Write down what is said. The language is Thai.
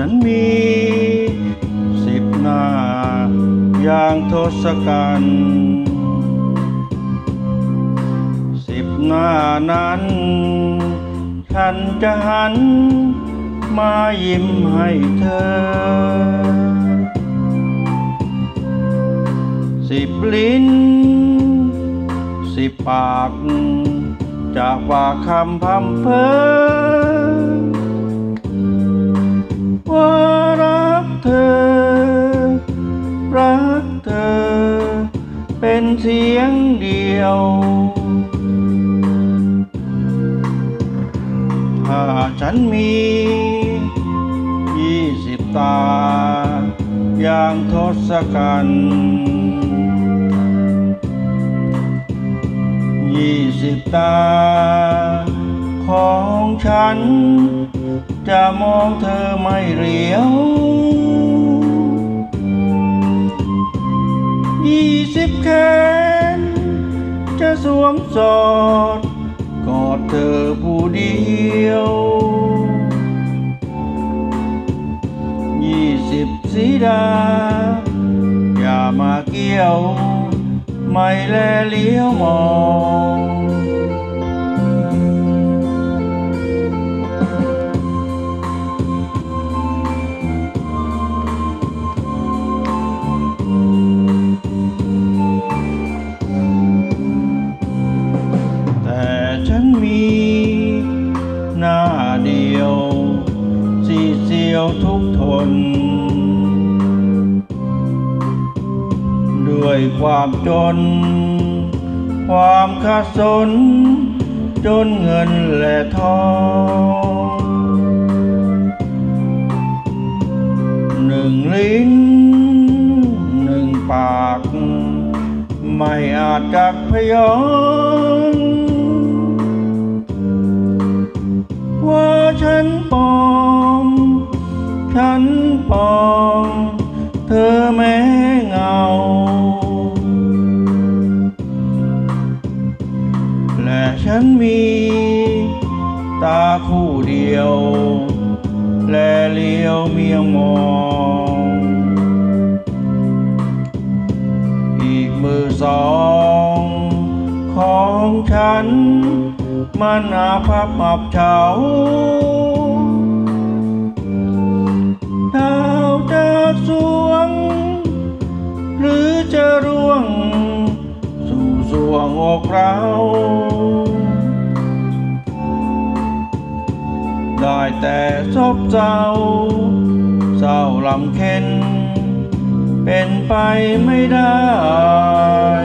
ฉันมี สิบหน้าอย่างทศกัณฐ์สิบหน้านั้น ฉันจะหันมายิ้มให้เธอ สิบลิ้น สิบปาก จะว่าคำพัำเพ้อ เป็นเสียงเดียว ถ้าฉันมียี่สิบตา อย่างทศกัณฐ์ยี่สิบตา ของฉัน จะมองเธอไม่เหลียว ยี่สิบแขนจะสวมสอดกอดเธ ยวทุกทน ด้วยความจน ความขัดสน จนเงินและทองหนึ่งลิ้น หนึ่งปาก ไม่อาจกักพยองว่าฉันปอ มี ตาคู่เดียว และเลี้ยวเมียงมอง อีกมือสองของฉัน มันอาภัพอับเฉาดาวจากสวง หรือจะร่วง สู่สวงอกเรา ได้แต่ซบเศร้า เศร้าลำเค็น เป็นไปไม่ได้